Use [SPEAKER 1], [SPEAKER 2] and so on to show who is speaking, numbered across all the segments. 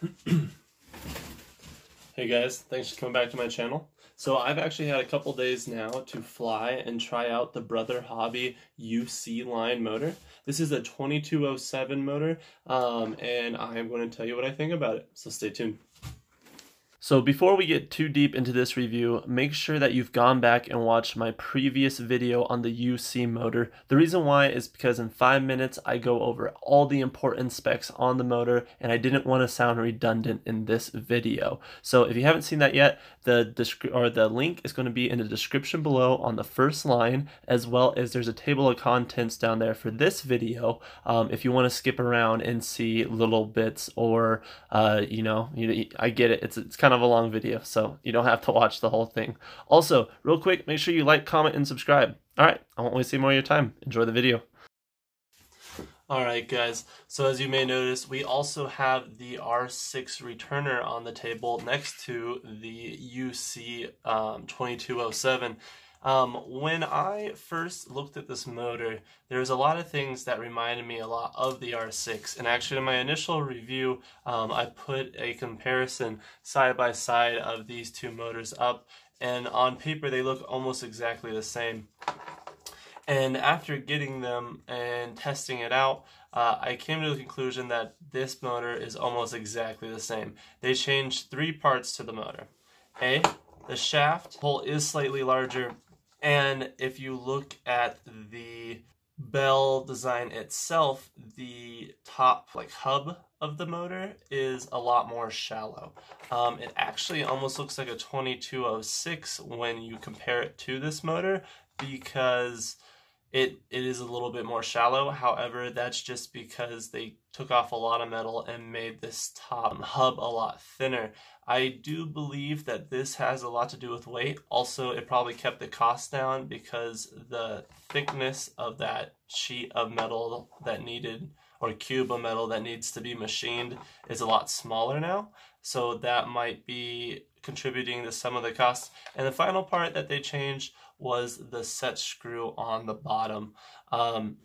[SPEAKER 1] hey guys, thanks for coming back to my channel. So I've actually had a couple days now to fly and try out the Brother Hobby UC line motor. This is a 2207 motor, um, and I'm going to tell you what I think about it. So stay tuned. So before we get too deep into this review, make sure that you've gone back and watched my previous video on the UC motor. The reason why is because in five minutes I go over all the important specs on the motor and I didn't want to sound redundant in this video. So if you haven't seen that yet, the or the link is going to be in the description below on the first line, as well as there's a table of contents down there for this video um, if you want to skip around and see little bits or, uh, you know, you, I get it. It's, it's kind kind of a long video, so you don't have to watch the whole thing. Also, real quick, make sure you like, comment, and subscribe. All right, I won't waste any more of your time. Enjoy the video. Alright guys, so as you may notice, we also have the R6 returner on the table next to the UC um, 2207. Um, when I first looked at this motor, there was a lot of things that reminded me a lot of the R6. And actually, in my initial review, um, I put a comparison side by side of these two motors up. And on paper, they look almost exactly the same. And after getting them and testing it out, uh, I came to the conclusion that this motor is almost exactly the same. They changed three parts to the motor. A, the shaft hole is slightly larger and if you look at the bell design itself, the top like hub of the motor is a lot more shallow. Um, it actually almost looks like a 2206 when you compare it to this motor because it it is a little bit more shallow. However, that's just because they took off a lot of metal and made this top hub a lot thinner. I do believe that this has a lot to do with weight. Also, it probably kept the cost down because the thickness of that sheet of metal that needed or cube of metal that needs to be machined is a lot smaller now. So that might be contributing to some of the costs. And the final part that they changed was the set screw on the bottom. Um,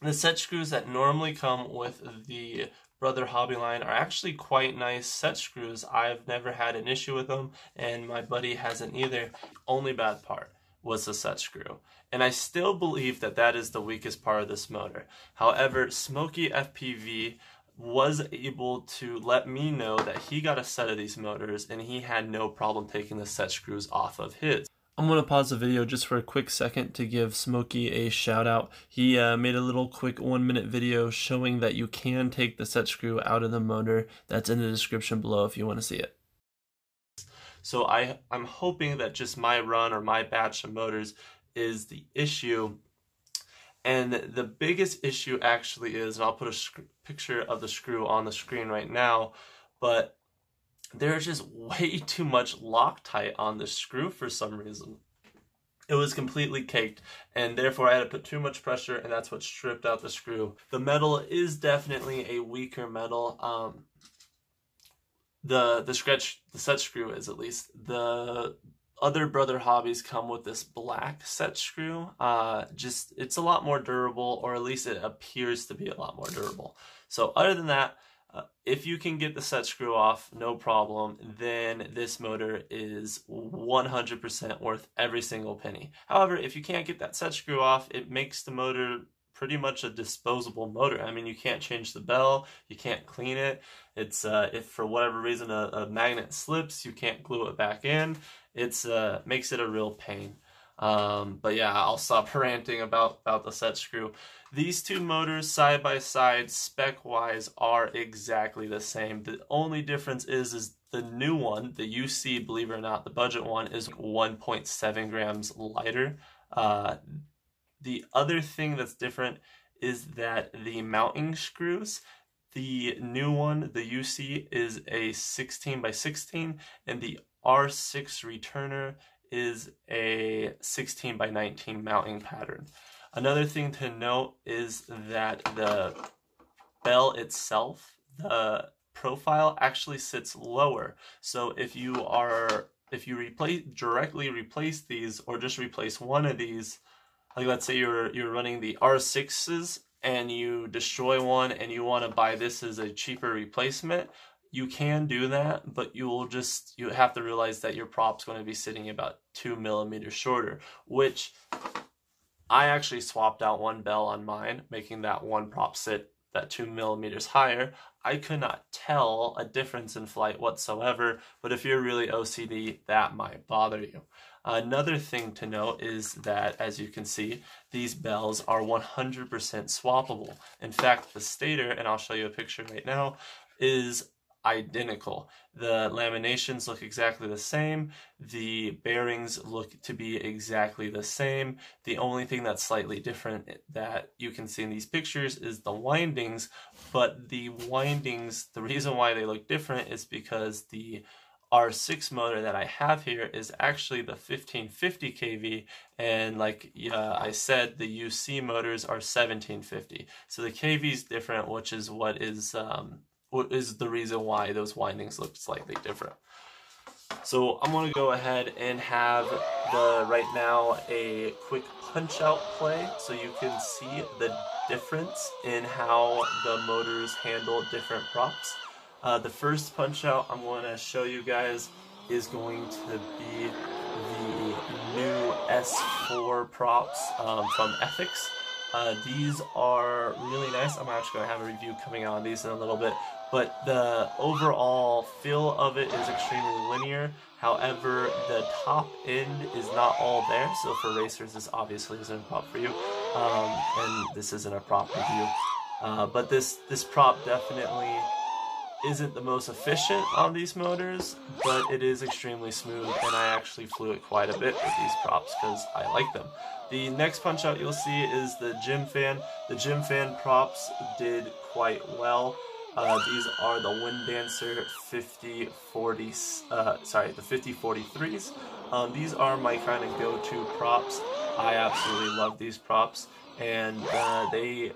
[SPEAKER 1] the set screws that normally come with the Brother Hobby line are actually quite nice set screws. I've never had an issue with them, and my buddy hasn't either. Only bad part was the set screw. And I still believe that that is the weakest part of this motor. However, Smoky FPV was able to let me know that he got a set of these motors and he had no problem taking the set screws off of his. I'm going to pause the video just for a quick second to give Smoky a shout out. He uh, made a little quick one minute video showing that you can take the set screw out of the motor. That's in the description below if you want to see it. So I, I'm hoping that just my run or my batch of motors is the issue. And the biggest issue actually is, and I'll put a picture of the screw on the screen right now, but there's just way too much Loctite on the screw for some reason. It was completely caked, and therefore I had to put too much pressure, and that's what stripped out the screw. The metal is definitely a weaker metal. Um, the the scratch the set screw is at least the other brother hobbies come with this black set screw uh just it's a lot more durable or at least it appears to be a lot more durable so other than that uh, if you can get the set screw off, no problem, then this motor is 100% worth every single penny. However, if you can't get that set screw off, it makes the motor pretty much a disposable motor. I mean, you can't change the bell, you can't clean it. It's uh, if for whatever reason a, a, magnet slips, you can't glue it back in. It's uh, makes it a real pain. Um, but yeah, I'll stop ranting about, about the set screw. These two motors side by side, spec wise, are exactly the same. The only difference is, is the new one, the UC, believe it or not, the budget one is 1.7 grams lighter. Uh, the other thing that's different is that the mounting screws, the new one, the UC, is a 16 by 16, and the R6 returner is a 16 by 19 mounting pattern. Another thing to note is that the bell itself, the profile actually sits lower. So if you are if you replace directly replace these or just replace one of these, like let's say you're you're running the R6s and you destroy one and you want to buy this as a cheaper replacement, you can do that, but you will just you have to realize that your prop's going to be sitting about two millimeters shorter, which I actually swapped out one bell on mine, making that one prop sit that two millimeters higher. I could not tell a difference in flight whatsoever, but if you're really OCD, that might bother you. Another thing to note is that, as you can see, these bells are 100% swappable. In fact, the stator, and I'll show you a picture right now, is identical. The laminations look exactly the same. The bearings look to be exactly the same. The only thing that's slightly different that you can see in these pictures is the windings, but the windings, the reason why they look different is because the R6 motor that I have here is actually the 1550 kV and like uh, I said the UC motors are 1750 so the kV is different which is what is um, is the reason why those windings look slightly different. So I'm to go ahead and have the right now a quick punch out play so you can see the difference in how the motors handle different props. Uh, the first punch out I'm to show you guys is going to be the new S4 props um, from Ethix. Uh, these are really nice. I'm actually going to have a review coming out on these in a little bit but the overall feel of it is extremely linear. However, the top end is not all there, so for racers this obviously isn't a prop for you, um, and this isn't a prop review. Uh, but this, this prop definitely isn't the most efficient on these motors, but it is extremely smooth, and I actually flew it quite a bit with these props because I like them. The next punch out you'll see is the Gemfan. The Gemfan props did quite well. Uh, these are the Wind Dancer 5040, uh, sorry, the 5043s. Um, these are my kind of go-to props. I absolutely love these props, and uh, they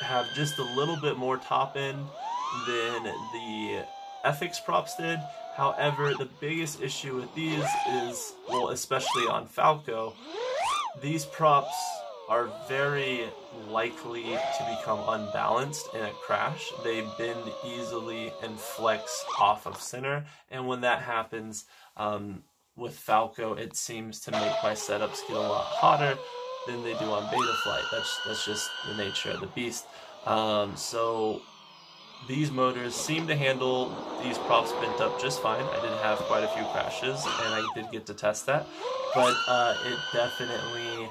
[SPEAKER 1] have just a little bit more top end than the FX props did. However, the biggest issue with these is, well, especially on Falco, these props are very likely to become unbalanced in a crash. They bend easily and flex off of center, and when that happens, um, with Falco, it seems to make my setups get a lot hotter than they do on Betaflight. That's that's just the nature of the beast. Um, so these motors seem to handle these props bent up just fine. I did have quite a few crashes, and I did get to test that, but uh, it definitely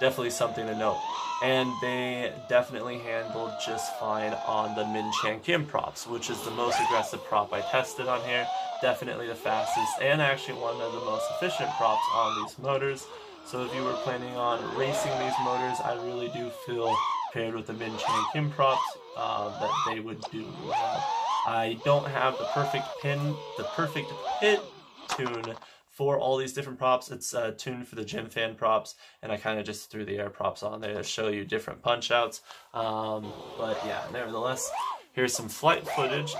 [SPEAKER 1] definitely something to note. And they definitely handled just fine on the Min Chan Kim props, which is the most aggressive prop I tested on here. Definitely the fastest and actually one of the most efficient props on these motors. So if you were planning on racing these motors, I really do feel paired with the Minchan Kim props uh, that they would do well. I don't have the perfect pin, the perfect PID tune for all these different props. It's uh, tuned for the Gemfan props, and I kind of just threw the air props on there to show you different punch outs. Um, but yeah, nevertheless, here's some flight footage.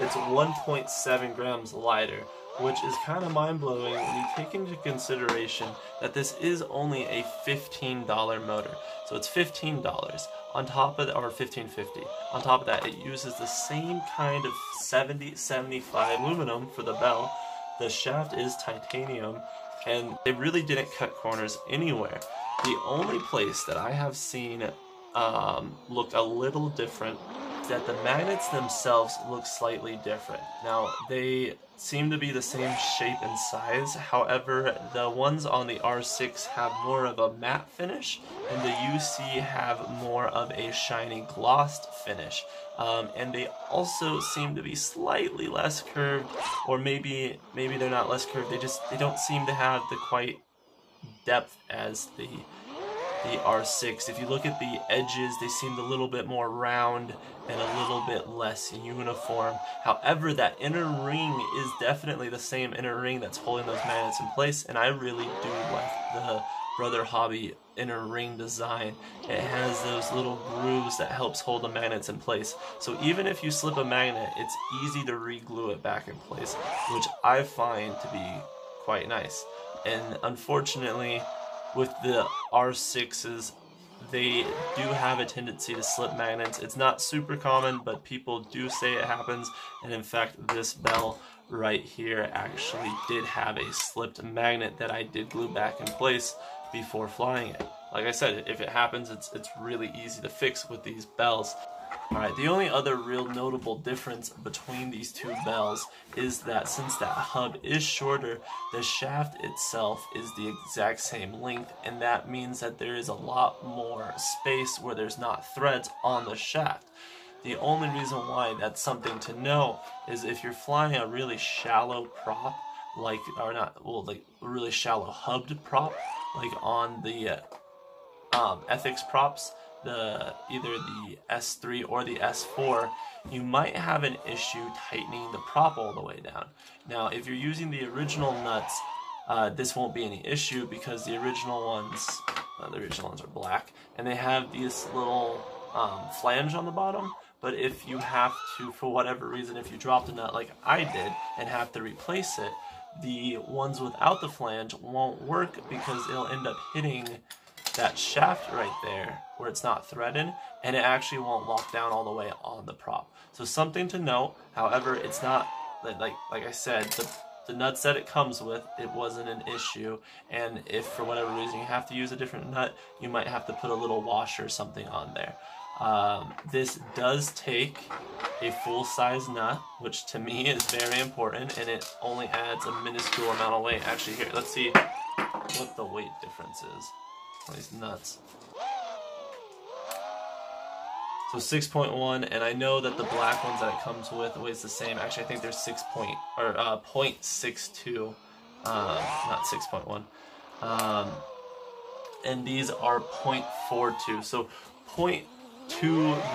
[SPEAKER 1] It's 1.7 grams lighter, which is kind of mind-blowing when you take into consideration that this is only a $15 motor. So it's $15 on top of the, or 1550 on top of that it uses the same kind of 70 75 aluminum for the bell the shaft is titanium and they really didn't cut corners anywhere the only place that i have seen um, look a little different that the magnets themselves look slightly different. Now, they seem to be the same shape and size, however, the ones on the R6 have more of a matte finish, and the UC have more of a shiny glossed finish. Um, and they also seem to be slightly less curved, or maybe maybe they're not less curved, they just they don't seem to have the quite depth as the the R6. If you look at the edges, they seem a little bit more round and a little bit less uniform. However, that inner ring is definitely the same inner ring that's holding those magnets in place, and I really do like the Brother Hobby inner ring design. It has those little grooves that helps hold the magnets in place. So even if you slip a magnet, it's easy to re-glue it back in place, which I find to be quite nice. And unfortunately, with the R6s, they do have a tendency to slip magnets. It's not super common, but people do say it happens. And in fact, this bell right here actually did have a slipped magnet that I did glue back in place before flying it. Like I said, if it happens, it's, it's really easy to fix with these bells. Alright, the only other real notable difference between these two bells is that since that hub is shorter, the shaft itself is the exact same length, and that means that there is a lot more space where there's not threads on the shaft. The only reason why that's something to know is if you're flying a really shallow prop, like, or not, well, like really shallow hubbed prop, like on the uh, um, Ethix props, the either the S3 or the S4, you might have an issue tightening the prop all the way down. Now, if you're using the original nuts, uh, this won't be any issue because the original ones, uh, the original ones are black, and they have this little um, flange on the bottom. But if you have to, for whatever reason, if you dropped a nut like I did and have to replace it, the ones without the flange won't work because it'll end up hitting that shaft right there where it's not threaded and it actually won't lock down all the way on the prop. So something to note, however, it's not like like I said, the the nuts that it comes with, it wasn't an issue. And if for whatever reason you have to use a different nut, you might have to put a little washer or something on there. Um, this does take a full size nut, which to me is very important, and it only adds a minuscule amount of weight. Actually, here, let's see what the weight difference is these nuts. So 6.1, and I know that the black ones that it comes with weighs the same. Actually, I think they're 6 point, or uh, 0.62, um, not 6.1. Um, and these are 0.42, so 0.2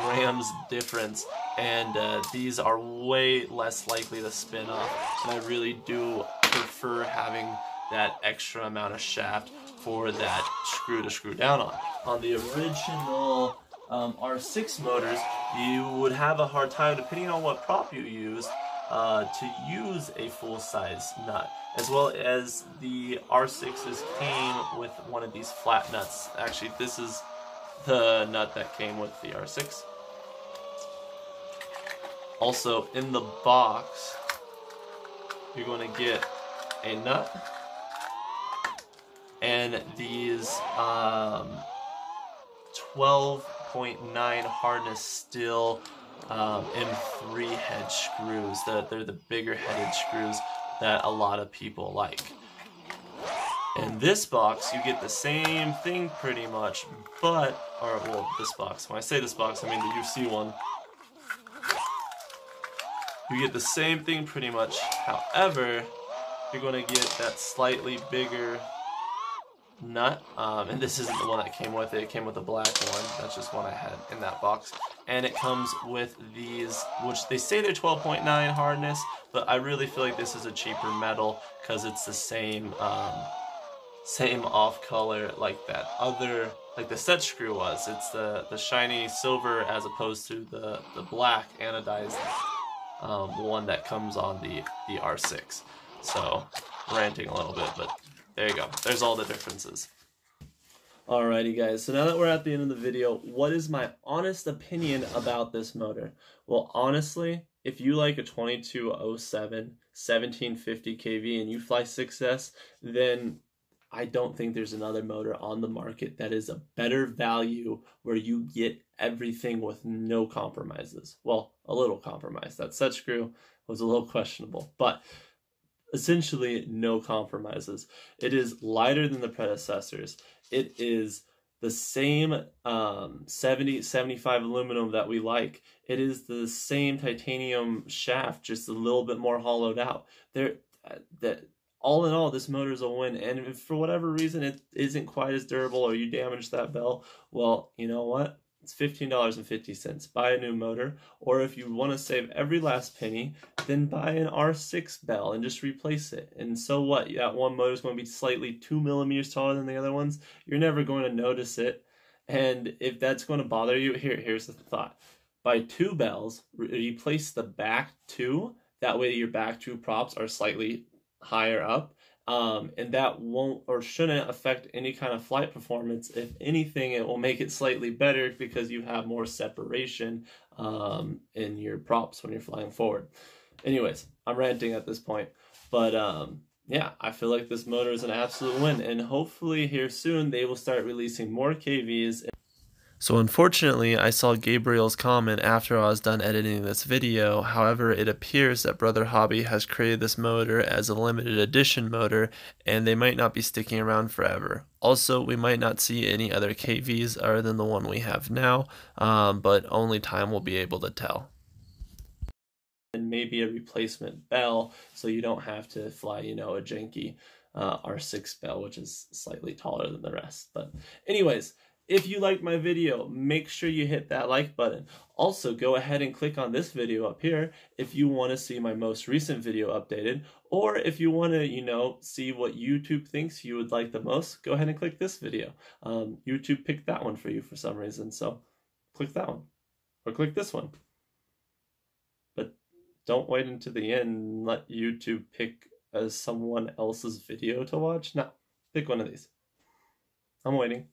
[SPEAKER 1] grams difference, and uh, these are way less likely to spin off. And I really do prefer having that extra amount of shaft for that screw to screw down on. On the original um, R6 motors, you would have a hard time, depending on what prop you use, uh, to use a full-size nut, as well as the R6s came with one of these flat nuts. Actually, this is the nut that came with the R6. Also, in the box, you're going to get a nut and these um, 12.9 hardness steel um, M3 head screws. The, they're the bigger headed screws that a lot of people like. In this box, you get the same thing pretty much, but, or well, this box. When I say this box, I mean the UC one. You get the same thing pretty much. However, you're going to get that slightly bigger nut, um, and this isn't the one that came with it. It came with a black one. That's just one I had in that box. And it comes with these, which they say they're 12.9 hardness, but I really feel like this is a cheaper metal because it's the same, um, same off color like that other, like the set screw was. It's the the shiny silver as opposed to the the black anodized um, one that comes on the the R6. So ranting a little bit, but there you go. There's all the differences. Alrighty guys, so now that we're at the end of the video, what is my honest opinion about this motor? Well, honestly, if you like a 2207 1750 kV and you fly 6S, then I don't think there's another motor on the market that is a better value where you get everything with no compromises. Well, a little compromise. That set screw was a little questionable, but essentially no compromises. It is lighter than the predecessors. It is the same um, 70 75 aluminum that we like. It is the same titanium shaft, just a little bit more hollowed out. There, that all in all, this motor is a win. And if for whatever reason it isn't quite as durable, or you damage that bell, well, you know what? It's $15.50. Buy a new motor. Or if you want to save every last penny, then buy an R6 bell and just replace it. And so what? That one motor is going to be slightly two millimeters taller than the other ones. You're never going to notice it. And if that's going to bother you, here, here's the thought. Buy two bells, replace the back two. That way your back two props are slightly higher up. Um, and that won't or shouldn't affect any kind of flight performance. If anything, it will make it slightly better because you have more separation um, in your props when you're flying forward. Anyways, I'm ranting at this point, but um, yeah, I feel like this motor is an absolute win, and hopefully here soon they will start releasing more KVs. So unfortunately, I saw Gabriel's comment after I was done editing this video. However, it appears that Brother Hobby has created this motor as a limited edition motor and they might not be sticking around forever. Also, we might not see any other KVs other than the one we have now, um, but only time will be able to tell and maybe a replacement bell so you don't have to fly, you know, a janky uh, R6 bell, which is slightly taller than the rest. But anyways, if you liked my video, make sure you hit that like button. Also, go ahead and click on this video up here if you want to see my most recent video updated, or if you want to, you know, see what YouTube thinks you would like the most, go ahead and click this video. Um, YouTube picked that one for you for some reason, so click that one, or click this one. But don't wait until the end and let YouTube pick as someone else's video to watch. No, pick one of these. I'm waiting.